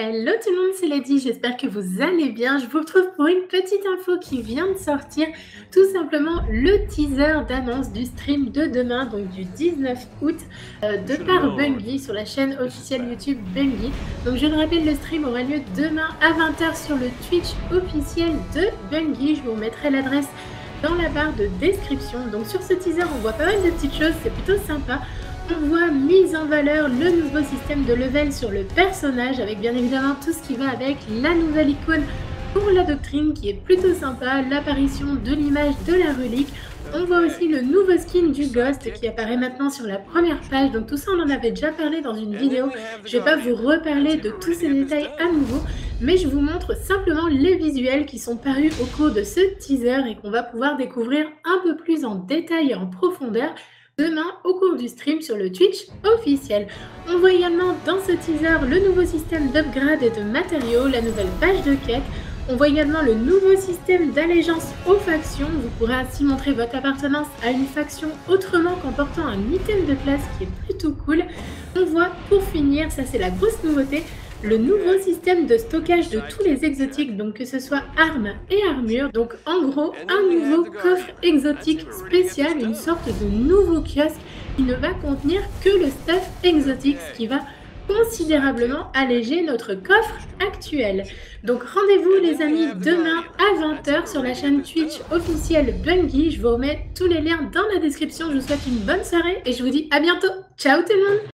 Hello tout le monde, c'est Lady, j'espère que vous allez bien. Je vous retrouve pour une petite info qui vient de sortir, tout simplement le teaser d'annonce du stream de demain, donc du 19 août, euh, de par Bungie sur la chaîne officielle YouTube Bungie. Donc je le rappelle, le stream aura lieu demain à 20h sur le Twitch officiel de Bungie. Je vous mettrai l'adresse dans la barre de description. Donc sur ce teaser, on voit pas mal de petites choses, c'est plutôt sympa on voit mise en valeur le nouveau système de level sur le personnage avec bien évidemment tout ce qui va avec la nouvelle icône pour la doctrine qui est plutôt sympa, l'apparition de l'image de la relique. On voit aussi le nouveau skin du Ghost qui apparaît maintenant sur la première page. Donc tout ça on en avait déjà parlé dans une vidéo. Je vais pas vous reparler de tous ces détails à nouveau, mais je vous montre simplement les visuels qui sont parus au cours de ce teaser et qu'on va pouvoir découvrir un peu plus en détail et en profondeur demain au cours du stream sur le Twitch officiel. On voit également dans ce teaser le nouveau système d'upgrade et de matériaux, la nouvelle page de quête. On voit également le nouveau système d'allégeance aux factions. Vous pourrez ainsi montrer votre appartenance à une faction autrement qu'en portant un item de classe qui est plutôt cool. On voit pour finir, ça c'est la grosse nouveauté, le nouveau système de stockage de tous les exotiques, donc que ce soit armes et armures. Donc en gros, un nouveau coffre exotique spécial, une sorte de nouveau kiosque qui ne va contenir que le stuff exotique, ce qui va considérablement alléger notre coffre actuel. Donc rendez-vous les amis demain à 20h sur la chaîne Twitch officielle Bungie. Je vous remets tous les liens dans la description. Je vous souhaite une bonne soirée et je vous dis à bientôt. Ciao tout le monde